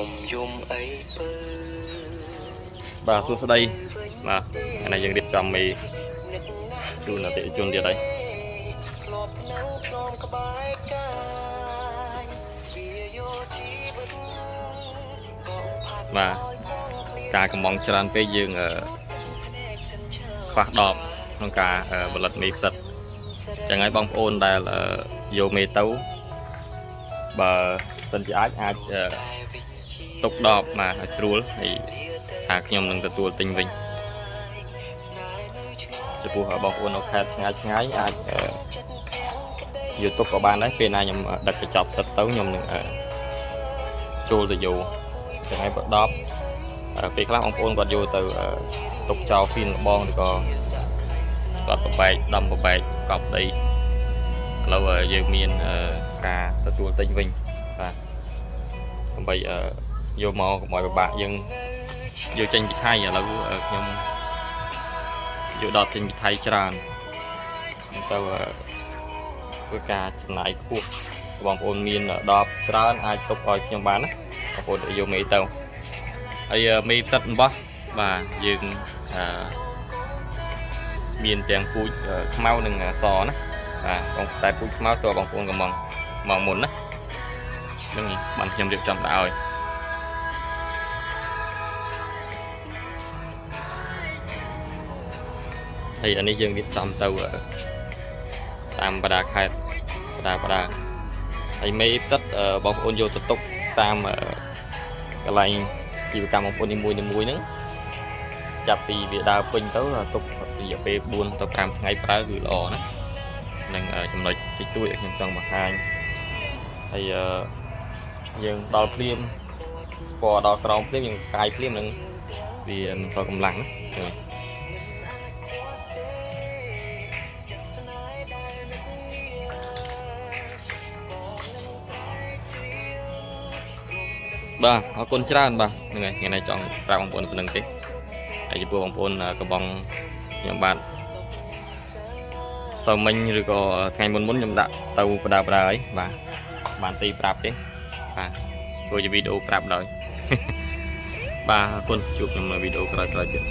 អមយំអីពើបាទសួស្តីបាទថ្ងៃនេះយើងរៀបចំមេជូនអតិថិជនទៀតហើយធ្លាប់នៅក្លំក្បែរកាយវាយកជីវិតក៏ផាត់បាទការកំងច្រើនពេកយើងអឺភ្នែកសិនឆើខ្វះដបក្នុងការអឺផលិតមេផ្សិតចឹងហើយបងប្អូនដែលអឺយកមេទៅបើសិនជាអាចអាចអឺ ទុកដបបាទឲ្យស្រួលហើយថាខ្ញុំនឹងទទួលទិញវិញចំពោះបងប្អូននៅខេត្តឆ្ងាយឆ្ងាយអាចអឺយកទុកក៏បានដែរពេលណាខ្ញុំដឹកកញ្ចប់ផ្សិតទៅខ្ញុំនឹងអឺចូលទៅយកចឹងហើយបើដបអឺពេលខ្លះបងប្អូនគាត់យកទៅអឺទុកចោលពីលបងឬក៏គាត់ប្របែកដំប្របែកកប់ដីឥឡូវអឺយើងមានអឺការទទួលទិញវិញបាទដើម្បីអឺ យកមកកុំឲ្យពិបាកយើងយកចេញពីថៃឥឡូវអឺខ្ញុំយកដតចេញពីថៃច្រើនទៅអឺធ្វើការចំណាយខ្ពស់បងប្អូនមានដបច្រើនអាចទុកឲ្យខ្ញុំបានណាបងប្អូនយកមេទៅហើយអឺមេផ្សិតអំបោះបាទយើងអឺមានទាំងពូជអឺខ្មៅនិងអឺសណាបាទបងតែពូជខ្មៅតើបងប្អូនកំងមកមុនណាហ្នឹងបានខ្ញុំរៀបចំដាក់ឲ្យ ហើយអានេះយើងរៀបចំទៅអឺតាមបដាខេត្តបដាបដាហើយមេផ្សិតអឺបងប្អូនយកទៅទុកតាមអឺកន្លែងជីវកម្មបងប្អូននីមួយៗហ្នឹងចាប់ពីវាដើរពេញទៅទុករយៈពេល4ទៅ5ថ្ងៃប្រើគឺល្អណានឹងអឺចំណុចតិចតួចដែលខ្ញុំចង់បង្ហាញហើយអឺយើងដល់ភ្លាមស្ពណ៌ដល់ក្រោមភ្លាមយើងកាយភ្លាមនឹងវាមិនសល់កម្លាំងណា បាទអរគុណច្រើនបាទហ្នឹងហើយថ្ងៃនេះចង់ប្រាប់បងប្អូនប៉ុណ្្នឹងទេហើយចំពោះបងប្អូនអឺកំបងខ្ញុំបាទសើមិញឬក៏ថ្ងៃមុនមុនខ្ញុំដាក់ទៅបដាបដាហើយបាទបានទីប្រាប់ទេបាទធ្វើជាវីដេអូប្រាប់ដល់បាទអរគុណជួបខ្ញុំនៅវីដេអូក្រោយៗទៀត